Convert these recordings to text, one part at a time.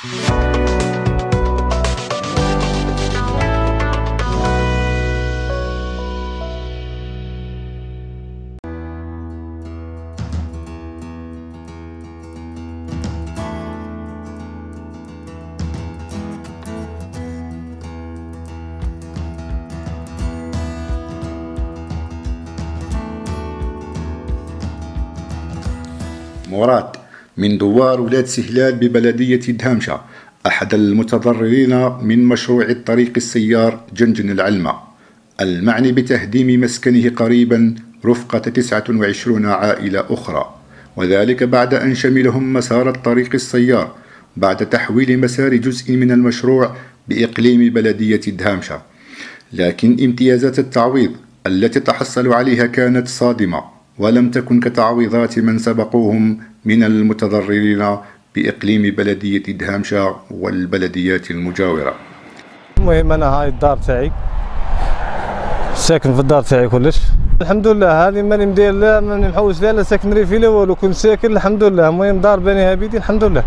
Morat, من دوار ولاد سهلال ببلدية دهامشة أحد المتضررين من مشروع الطريق السيار جنجن العلمة المعني بتهديم مسكنه قريبا رفقة 29 عائلة أخرى. وذلك بعد أن شملهم مسار الطريق السيار بعد تحويل مسار جزء من المشروع بإقليم بلدية دهامشة. لكن امتيازات التعويض التي تحصلوا عليها كانت صادمة. ولم تكن كتعويضات من سبقوهم من المتضررين بإقليم بلدية دهامشة والبلديات المجاورة. المهم أنا هاي الدار تاعي. ساكن في الدار تاعي كلش. الحمد لله هذه ماني مدير لا ماني محوس فيها لا ساكن ريفي لا والو كنت ساكن الحمد لله. المهم دار بانيها بيدي الحمد لله.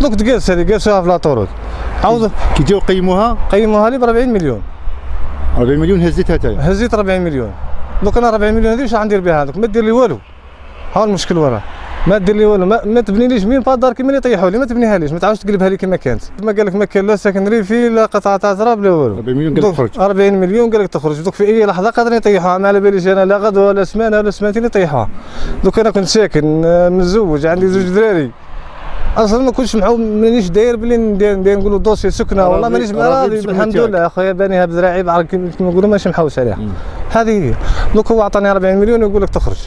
دوك تقاس هذه قاسوها في l'autoroute عاود كي جاو قيموها؟ قيموها لي ب 40 مليون. 40 مليون هزيتها تايا هزيت 40 مليون. دوك أنا 40 مليون هذه واش غندير بها هذوك؟ ما دير لي والو. ها المشكل وراه. ما دير لي والو. ما, ما تبنيليش مين؟ با دار كيما اللي طيحوا لي. ما تبنيها ليش؟ ما تعاودش تقلبها لي كما كانت. ما قال لك ما كان لا ساكن ريفي لا قطعة تاع تراب لا والو. 40 مليون قال لك دوك تخرج. 40 مليون قال لك تخرج. دوك في أي لحظة قادرين يطيحوها. ما على باليش أنا لا غدوه ولا سمانه ولا سمانتين يطيحوها دوك أنا كنت ساكن آه، متزوج عندي زوج دراري. أصلا ما كنتش معاود مانيش داير بلي ندير ندير نقولوا dossier سكنة. والله مانيش راضي الحمد. لله أخويا بانيها بذراعي بعرف كيما نقولوا ماشي محوس عليها. هذه هي. دوك هو عطاني 40 مليون يقول لك تخرج.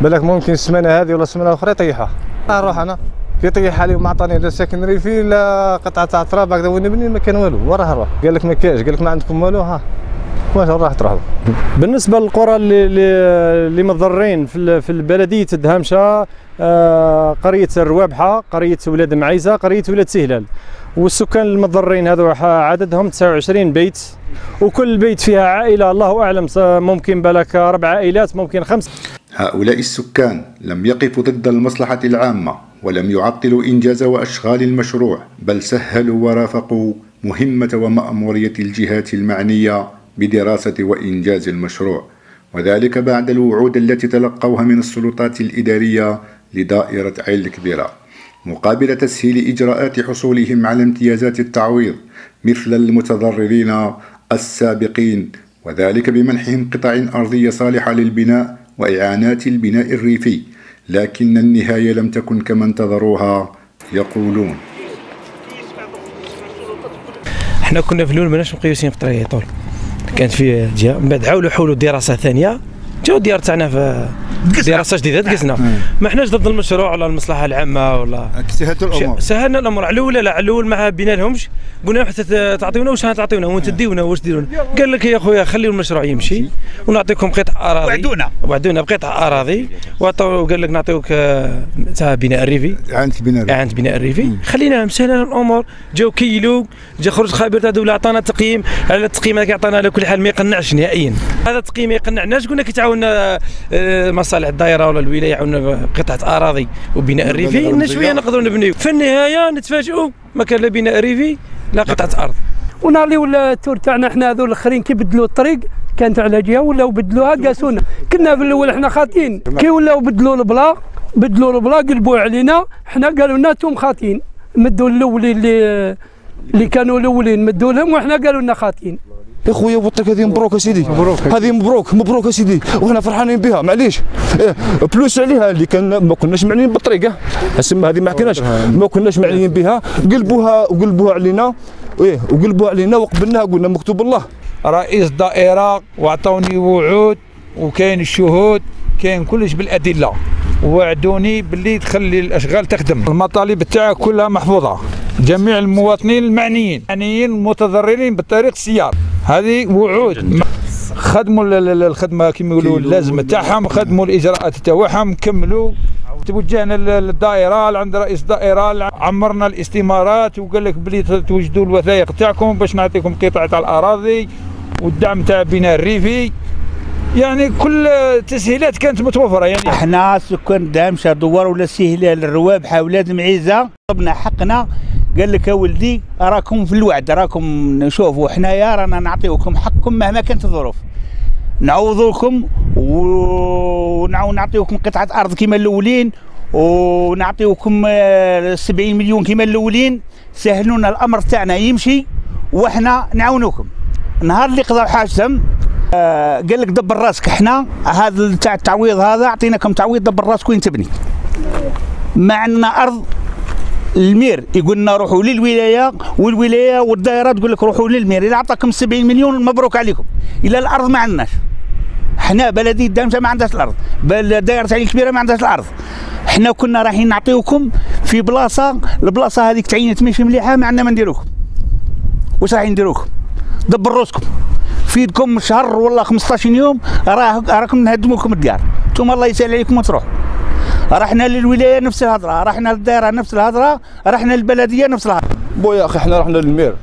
بالك ممكن السمانة هذه ولا السمانه الاخرى يطيحها. نروح أنا. كي يطيحها لي وما عطاني لا ساكن ريفي لا قطعة تاع تراب هكذا. وين نبني ما كان والو. وراه نروح قال لك ما كاش. قال لك ما عندكم والو. ها. واش راح تروحوا بالنسبة للقرى اللي اللي, متضررين في في بلديه الدهامشة آه، قرية الروابحه قرية ولاد معيزة قرية ولاد سهلال. والسكان المتضررين هذو عددهم 29 بيت. وكل بيت فيها عائلة الله أعلم ممكن بالك أربع عائلات ممكن خمس. هؤلاء السكان لم يقفوا ضد المصلحة العامة ولم يعطلوا إنجاز وأشغال المشروع بل سهلوا ورافقوا مهمة ومأمورية الجهات المعنية بدراسة وإنجاز المشروع وذلك بعد الوعود التي تلقوها من السلطات الإدارية لدائرة عين الكبيرة مقابل تسهيل إجراءات حصولهم على امتيازات التعويض مثل المتضررين السابقين وذلك بمنحهم قطع أرضية صالحة للبناء وإعانات البناء الريفي لكن النهاية لم تكن كما انتظروها يقولون. إحنا كنا في الأول ماناش مقيسين في الطريق طول. كانت في جهه من بعد عاولوا حولوا دراسه ثانية جاو الديار تاعنا في دراسه جديدة تقسنا ما إحناش ضد المشروع ولا المصلحة العامة ولا سهلتوا الأمور. سهلنا الامر على الأول لا على الأول ما بينا لهمش قلنا حتى ت- تعطيونا واش تعطيونا وين تديونا واش ديرونا. قال لك يا خويا خليوا المشروع يمشي ونعطيكم قطع أراضي. وعدونا. وعدونا بقطع أراضي. وعطوا قال لك نعطيوك آه، تاع بناء الريفي. عند البناء اعانه بناء الريفي. خلينا مسهلنا الأمور. جاو كيلو جا خرج خبير تاع الدولة عطانا تقييم على التقييم هذاك عطانا على كل حال ما يقنعش نهائيا. هذا التقييم ما يقنعناش قلنا كي تعاوننا آه، مصالح الدائره ولا الولاية يعاوننا بقطعه أراضي وبناء الأرضية. شوية نقدروا نبنيو. في النهاية نتفاجئوا ما كان لا بناء ريفي لا قطعة أرض. وناليو التور تاعنا. إحنا هذول الآخرين كي بدلوا الطريق كانت على جهة ولاو بدلوها قاسونا. كنا في الأول إحنا خاطين كي ولاو بدلوا ال plan بدلوا ال plan قلبوا علينا. إحنا قالوا لنا أنتم خاطين مدوا الاولين اللي اللي كانوا الأولين مدوا لهم وإحنا قالوا لنا خاطين يا خويا بطلك هذه مبروك يا سيدي. مبروك. هذه مبروك مبروك يا سيدي. وحنا فرحانين بها معليش. إيه بلوس عليها اللي كان ما كناش معنيين بالطريقة. هسه هذه ما حكيناش. ما كناش معنيين بها. قلبوها وقلبوها علينا. إيه وقلبوها علينا وقبلناها قلنا مكتوب الله. رئيس دائرة وعطوني وعود وكاين الشهود كاين كلش بالأدلة. ووعدوني باللي تخلي الأشغال تخدم. المطالب تاعك كلها محفوظة. جميع المواطنين المعنيين. المعنيين المتضررين بالطريق السيار هذه وعود. خدموا ال- ال- الخدمة كما يقولوا اللازمة تاعهم خدموا الإجراءات تاعهم كملوا. توجهنا لل- للدائرة عند رئيس الدائرة عمرنا الاستمارات وقال لك بلي توجدوا الوثائق تاعكم باش نعطيكم قطع تاع الأراضي والدعم تاع بناء الريفي. يعني كل التسهيلات كانت متوفرة يعني. إحنا سكان دامشة دوار ولا سهلة الروابحة ولاد معيزة. طلبنا حقنا قال لك يا ولدي راكم في الوعد راكم نشوفوا. حنايا رانا نعطيوكم حقكم مهما كانت الظروف. نعوضوكم ونعاود نعطيوكم قطعة أرض كما الأولين ونعطيوكم آه، 70 مليون كما الأولين. سهلونا الأمر تاعنا يمشي وحنا نعاونوكم. نهار اللي قضاو حاجتهم آه، قال لك دبر راسك إحنا هذا تاع التعويض هذا أعطيناكم تعويض دبر راسك وين تبني. ما عندنا أرض المير يقول لنا روحوا للولاية والولاية والدائره تقول لك روحوا للمير اذا اعطاكم 70 مليون مبروك عليكم. إلى الأرض ما عندناش. إحنا بلديه دامجه ما عندهاش الأرض دائرة علي الكبيره ما عندهاش الأرض. إحنا كنا رايحين نعطيوكم في بلاصة البلاصة هذيك تعينت ماشي مليحة ما عندنا ما نديروكم. واش راح نديروكم؟ دبروا راسكم. في يدكم شهر ولا 15 يوم راه راكم نهدموا لكم الديار. ثم الله يسهل عليكم وتروحوا. رحنا للولاية نفس الهضرة رحنا للدائرة نفس الهضرة رحنا للبلدية نفس الهضرة. بو يا أخي إحنا رحنا للمير.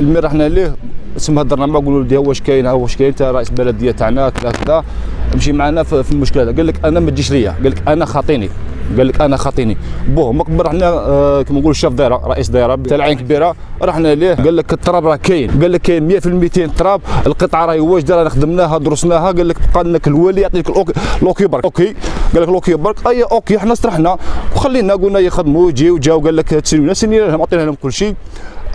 المير رحنا ليه؟ اسم هضرنا معاه قولوا له واش كاين ها واش كاين انت رئيس البلدية تاعنا كذا كذا. امشي معنا في المشكلة قال لك أنا ما تجيش ليا قال لك أنا خاطيني. قال لك أنا خاطيني بوه مقبل رحنا آه كما نقولوا شاف دائره رئيس دائره تاع العين كبيرة رحنا ليه؟ قال لك التراب راه كاين. قال لك كاين 100% تراب القطعة راهي واجدة رانا خدمناها درسناها. قال لك بقى لك الولي يعطيك ال OK برك. OK؟ قال لك ال OK برك. أي OK إحنا استرحنا وخلينا قلنا يخدموا يجيو جاو قال لك تسنينا سنينا لهم عطينا لهم كل شيء.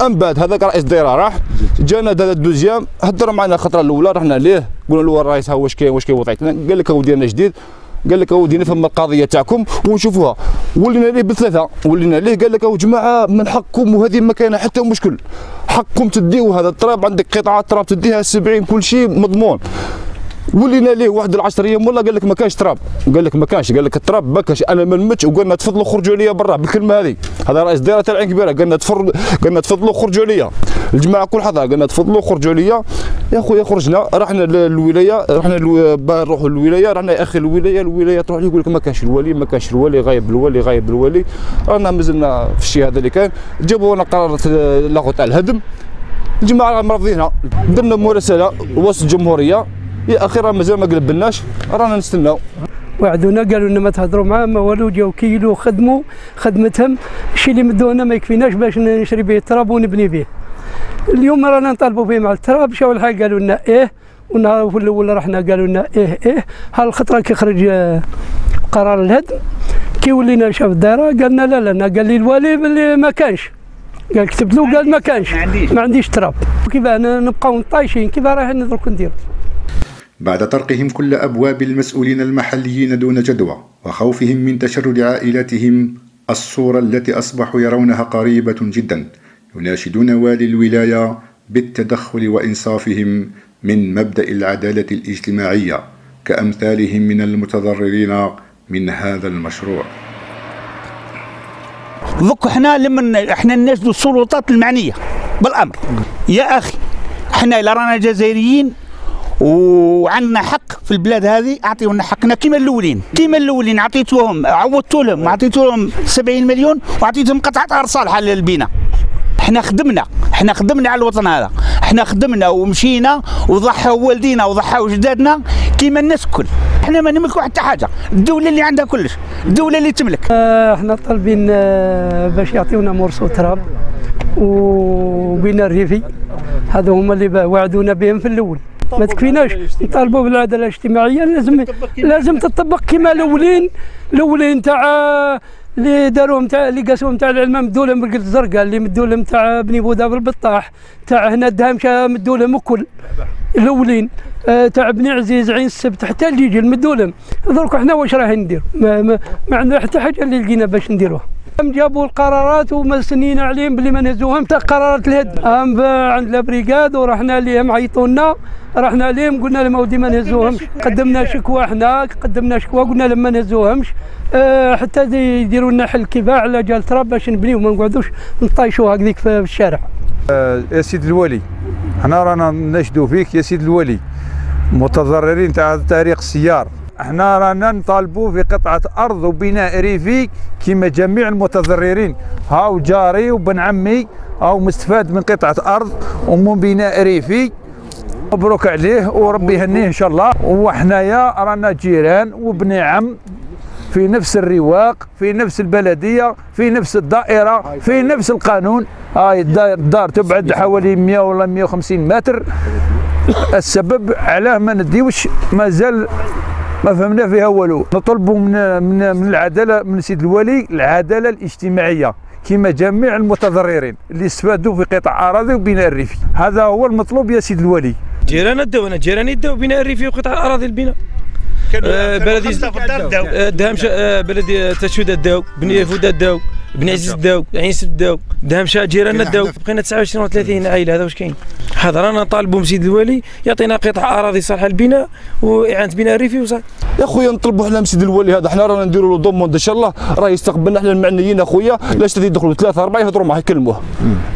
من بعد هذاك رئيس الدائره راح جانا هذا ال deuxième هضر معنا الخطرة الأولى رحنا ليه؟ قلنا له الرئيس ها واش كاين واش كاين وضعيتنا؟ قال لك هو ديالنا جديد. قال لك أودي نفهم القضية تاعكم ونشوفوها. ولينا ليه بثلاثة؟ ولينا ليه؟ قال لك يا جماعة من حقكم وهذه ما كاينة حتى مشكل. حقكم تديو هذا التراب عندك قطعة تراب تديها 70 كل شيء مضمون. ولينا ليه واحد العشر أيام والله قال لك ما كانش تراب. قال لك ما كانش قال لك التراب ما كانش. أنا ما نمتش وقلنا تفضلوا خرجوا لي برا بالكلمة هذه. هذا رئيس دائرة العين كبيرة. قالنا تفر قالنا تفضلوا خرجوا لي الجماعة كل حظها قالنا تفضلوا خرجوا لي يا خويا خرجنا رحنا للولاية رحنا نروحوا للولاية. رحنا يا أخي الولاية الولاية تروح يقول لك ما كانش الولي ما كانش الولي غايب الولي غايب الولي رانا مازلنا في الشيء هذا اللي كان. جابوا لنا قرار لاغو تاع الهدم. الجماعة مرضينا درنا مراسلة وسط الجمهوريه يا أخي راه مازال ما قلبناش. رانا نستناو. وعدونا قالوا لنا ما تهضروا معاه ما والو جاو كيلو خدموا خدمتهم الشيء اللي مدونا ما يكفيناش باش نشري به التراب ونبني به. اليوم رانا نطالبوا به مع التراب شاو الحال؟ قالوا لنا إيه ونهار في الأول رحنا قالوا لنا إيه إيه. هالخطره كيخرج آه، قرار الهدم كي ولينا شاف الدائره قالنا لا لا قال لي الوالي باللي ما كانش. قال كتبت له قال ما كانش. ما عنديش. ما عنديش تراب. كيف أنا نبقاو طايشين كيف رايحين درك ندير بعد طرقهم كل أبواب المسؤولين المحليين دون جدوى وخوفهم من تشرد عائلاتهم الصورة التي أصبحوا يرونها قريبة جدا. يناشدون والي الولاية بالتدخل وإنصافهم من مبدأ العدالة الاجتماعية كأمثالهم من المتضررين من هذا المشروع. ذوك إحنا لما إحنا نناشدوا السلطات المعنية بالأمر. يا أخي إحنا إلا رانا جزائريين وعندنا حق في البلاد هذه أعطيونا حقنا كما الأولين. كما الأولين عطيتوهم عوضت لهم عطيت لهم 70 مليون وعطيتهم قطعة ارض صالحه للبناء إحنا خدمنا إحنا خدمنا على الوطن هذا. إحنا خدمنا ومشينا وضحوا والدينا وضحوا جدادنا كيما الناس الكل. إحنا ما نملكوا حتى حاجة. الدولة اللي عندها كلش الدولة اللي تملك. آه، إحنا طالبين آه، باش يعطيونا مرسو تراب وبناء ريفي هذا هما اللي وعدونا بهم في الأول. ما تكفيناش. نطالبوا بالعدالة الاجتماعية لازم لازم تطبق كما الأولين. الأولين تاع اللي داروهم تاع اللي قاسوهم تاع العلماء مدوا لهم برقل الزرقاء اللي مدوا لهم تاع بني بودا بالبطاح تاع هنا الدهمشة مدوا لهم الكل الأولين آه، تاع بني عزيز عين السبت حتى الجيجل مدوا لهم درك إحنا واش رايحين ندير؟ ما, ما, ما عندنا حتى حاجة اللي لقينا باش نديروها هم جابوا القرارات وما سنينا عليهم باللي ما نهزوهم حتى قرارات الهدم هم عند البريقاد ورحنا ليهم لنا رحنا ليهم قلنا لهم أودي ما نهزوهمش قدمنا شكوى إحنا قدمنا شكوى قلنا لهم ما نهزوهمش أه حتى دي- يديروا لنا حل كفاع على جال تراب باش نبنيو ما نقعدوش نطايشوا هكذيك في الشارع. يا سيد الولي إحنا رانا نشدو فيك يا سيد الولي. متضررين تاع طريق السيار. إحنا رانا نطالبوا في قطعة أرض وبناء ريفي كما جميع المتضررين. هاو جاري وبن عمي هاو مستفاد من قطعة أرض ومن بناء ريفي. مبروك عليه وربي يهنيه إن شاء الله. وحنايا رانا جيران وبن عم في نفس الرواق في نفس البلدية في نفس الدائرة في نفس القانون. هاي الدار, الدار تبعد حوالي 100 ولا 150 متر. السبب علاه ما نديوش مازال ما فهمنا فيها والو. نطلبوا من من من العداله من سيد الولي العدالة الاجتماعية كما جميع المتضررين اللي استفادوا في قطاع أراضي وبناء الريفي هذا هو المطلوب يا سيد الولي جيران داو أنا جيراني داو بناء الريفي وقطاع أراضي البناء. آه، بلدي آه، دهمشة آه، بلدي تشهد داو بني فودا داو بن عزيز داو. عيس داو دهمشة جيراننا داو. بقينا 29 و 30 عائلة هذا واش كاين؟ هذا رانا نطالبوا من سيد الوالي يعطينا قطع أراضي صالحه للبناء وإعانة بناء الريفي وصافي. يا خويا نطلبوا حنا من سيدي الوالي هذا. حنا رانا نديروا له demande إن شاء الله. راه يستقبلنا حنا المعنيين اخويا لاش تدي يدخلوا ثلاثة أربعة يهضروا معاه يكلموه.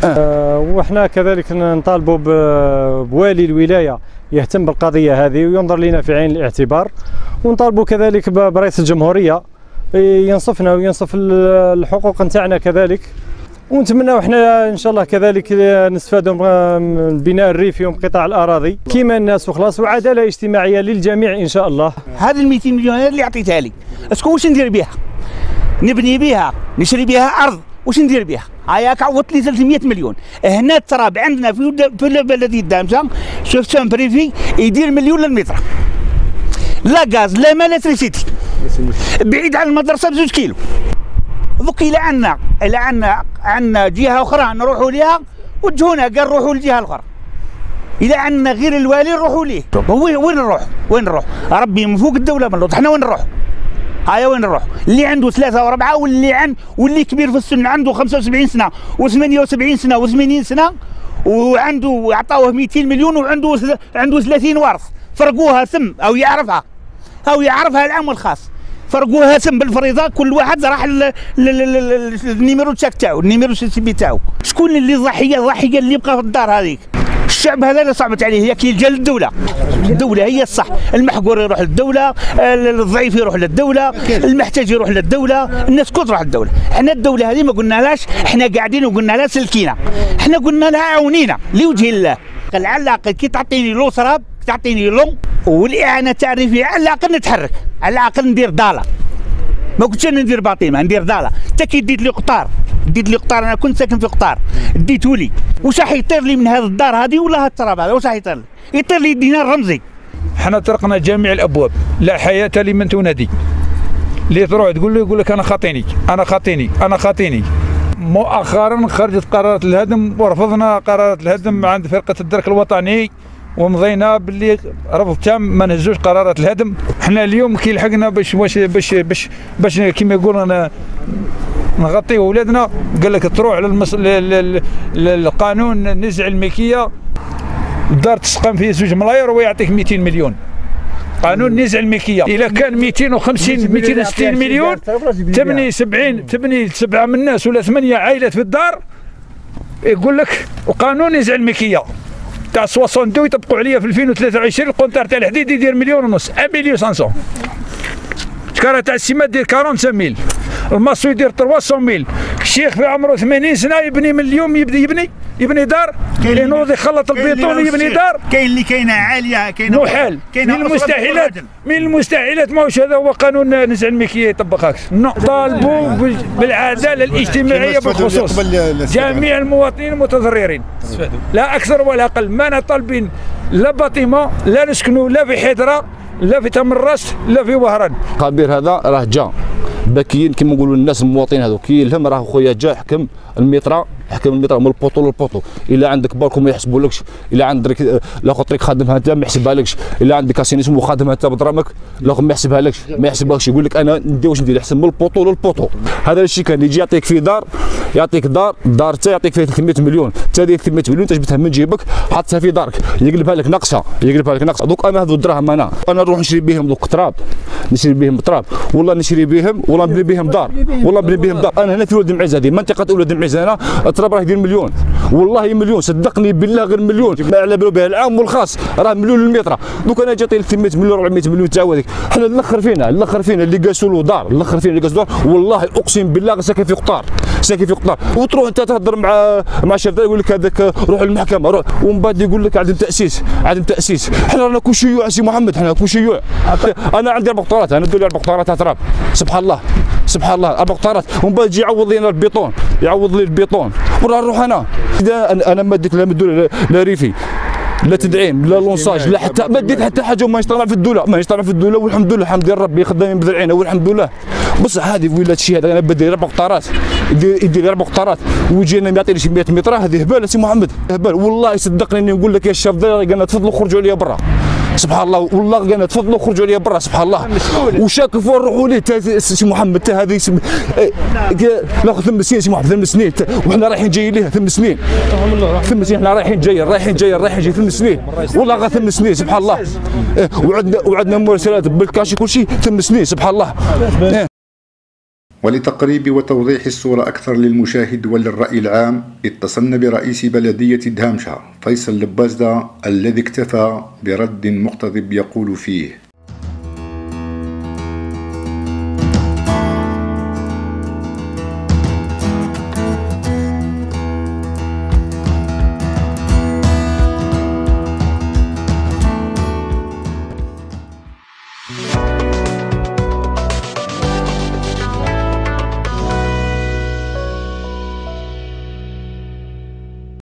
آه، وحنا كذلك نطالبوا بوالي الولاية. يهتم بالقضية هذه وينظر لنا في عين الاعتبار. ونطالبوا كذلك برئيس الجمهورية ينصفنا وينصف ال- الحقوق نتاعنا كذلك. ونتمنى إحنا إن شاء الله كذلك نستفادوا من بناء الريفي ومن قطع الأراضي. كيما الناس وخلاص وعدالة اجتماعية للجميع إن شاء الله. هذه ال 200 مليون اللي عطيتها لي. est-ce que واش ندير بها نبني بها نشري بها أرض واش ندير بها هياك عوضت لي 300 مليون. هنا التراب عندنا في بلديه دامشة شفت chez un privé يدير مليون للمتر. لا غاز لا ما لا électricité بعيد عن المدرسة بزوج كيلو. دوك إلى عندنا إلى عندنا عندنا جهة أخرى نروحوا ليها وجهونا قال روحوا للجهة الأخرى. اذا عندنا غير الوالي نروحوا ليه؟ وين وين نروح؟ وين نروح؟ ربي من فوق الدولة من الأرض. إحنا وين نروح؟ هيا وين نروح؟ اللي عنده ثلاثة وأربعة واللي عن واللي كبير في السن عنده 75 سنة و78 سنة و80 سنة وعنده عطاوه 200 مليون وعنده عنده 30 ورث. فرقوها ثم أو يعرفها. أو يعرفها العام الخاص. فرقوها ثم بالفريضة كل واحد راح ال numéro تاعو ال numéro CCP تاعو. شكون اللي ضحية ضحية اللي يبقى في الدار هذيك؟ الشعب هذا اللي صعبت عليه هي كي يلجا للدوله الدولة هي الصح. المحقور يروح للدولة الضعيف يروح للدولة المحتاج يروح للدولة الناس كل تروح للدولة. إحنا الدولة هذه ما قلنا لهاش إحنا قاعدين وقلنا لها سلكينا. إحنا قلنا لها عاونينا لوجه الله. على الأقل كي تعطيني لو سراب تعطيني لون والإعانة التعريفيه على الأقل نتحرك على الأقل ندير ضاله ما كنتش أنا ندير باطيمه ندير ضاله انت كي ديت لي قطار ديت لي قطار أنا كنت ساكن في قطار. ديتو لي. واش راح يطير لي من هذه الدار هذه ولا هذا التراب هذا؟ واش راح يطير لي؟ يطير لي دينار رمزي. إحنا طرقنا جميع الأبواب. لا حياة لمن تنادي اللي تروح تقول له يقول لك أنا خاطيني أنا خاطيني أنا خاطيني. مؤخرا خرجت قرارات الهدم ورفضنا قرارات الهدم عند فرقة الدرك الوطني. ومضينا باللي رفض تام ما نهزوش قرارات الهدم. إحنا اليوم كي لحقنا باش باش باش باش, باش كيما يقولوا أنا نغطي ولادنا. قال لك تروح للمس... لل- لل- للقانون نزع الملكية. الدار تسقم فيه زوج ملاير ويعطيك 200 مليون. قانون نزع الملكية. إذا كان 250 260 مليون تبني 70 تبني سبعة من الناس ولا ثمانية عائلات في الدار يقول لك وقانون نزع الملكية. تاع 62 يطبقوا عليا في 2023 القنطار تاع الحديد يدير مليون ونص 1 مليون 500 شكاره تاع ال ciment دير 45 mille. الماسو يدير 300 mille الشيخ في عمره 80 سنة يبني من اليوم يبدأ يبني يبني دار. ينوض يخلط البيطون يبني دار. كاين اللي كاينة عالية كاينة محال كاينة من المستحيلات من المستحيلات ماهوش هذا هو قانون نزع الملكيه يطبق هكذا نو. طالبوا بال- بالعداله الاجتماعيه بالخصوص جميع المواطنين المتضررين. لا أكثر ولا أقل. ما طالبين لا باطمه لا نسكنوا لا في حيدرة لا في تمرس لا في وهران. خبير هذا راه جا. باكيين كما نقولوا الناس المواطنين هذو كي يلهم راه خويا جا حكم المترا حكم المترا من البوطو للبوطو إلا عندك بالكم ما يحسبولكش إلا عندك لاخو طريق خادمها انت ما يحسبها لكش. إلا عندك اسينيسمو خادمها انت بدرامك لاخو ما يحسبها لكش. ما يحسبهاش. يقول لك أنا ندير واش ندير؟ يحسب من البوطو للبوطو هذا الشيء كان يجي يعطيك في دار يعطيك دار دار تا يعطيك فيها 300 مليون. تا هذيك 300 مليون انت جبتها من جيبك حطها في دارك. يقلبها لك ناقصة. يقلبها لك ناقصة. دوك أنا هذو الدراهم أنا. أنا نروح نشري بهم دوك تراب. نشري بهم تراب. والله نشري بهم والله نبني بهم دار. والله نبني بهم دار. أنا هنا في ولد المعز هذه. منطقة ولد المعز هنا التراب راه يدير مليون. والله مليون صدقني بالله غير مليون. ما على بالو بها العام والخاص راه مليون للمتر دوك أنا جاتي 300 مليون 400 مليون تاع هذيك حنا الأخر فينا الأخر فينا اللي قاسوا له دار الأخر فينا اللي قاسوا دار. والله أقسم بالله ساكن في قطار ساكن في قطار. وتروح أنت تهضر مع مع الشرطه يقول لك هذاك روح المحكمة روح. ومن بعد يقول لك عدم تأسيس عدم تأسيس. حنا رانا كل شيوع سي محمد حنا كل شيوع أنا عندي أربع قطارات أنا ندير أربع قطارات تراب سبحان الله سبحان الله أربع قطارات. ومن بعد يجي يعوض لي البيطون. يعوض لي البيطون. وراه نروح أنا. إذا أنا ما ديت لا مدول لا ريفي لا تدعيم لا لونساج لا حتى ما ديت حتى حاجة وما يشتغل في الدولة ما يشتغل في الدولة والحمد لله الحمد لله ربي خدامين بذرعينا والحمد لله. بصح هذه ولا شيء هذا أنا بدي أربع قطارات. يدير لي أربع قطارات. ويجينا يعطيني شي 100 متر. هذه هبال سي محمد. هبال. والله صدقني إني نقول لك يا الشباب قالنا تفضلوا خرجوا لي برا. سبحان الله. والله قالنا تفضلوا خرجوا لي برا سبحان الله. وشاك فين نروحوا ليه؟ سي محمد تا هذه إيه، قال- ناخذ ثمان سنين سي محمد ثمان سنين. وحنا رايحين جايين ليه ثمان سنين. ثمان سنين إحنا رايحين جايين رايحين جايين رايحين جايين ثمان سنين. والله ثمان سنين سبحان الله. إيه، وعندنا وعندنا مراسلات بال cachet كل شيء ثمان سنين سبحان الله. إيه. ولتقريب وتوضيح الصورة أكثر للمشاهد وللرأي العام اتصلنا برئيس بلدية دهامشة فيصل لبازدة الذي اكتفى برد مقتضب يقول فيه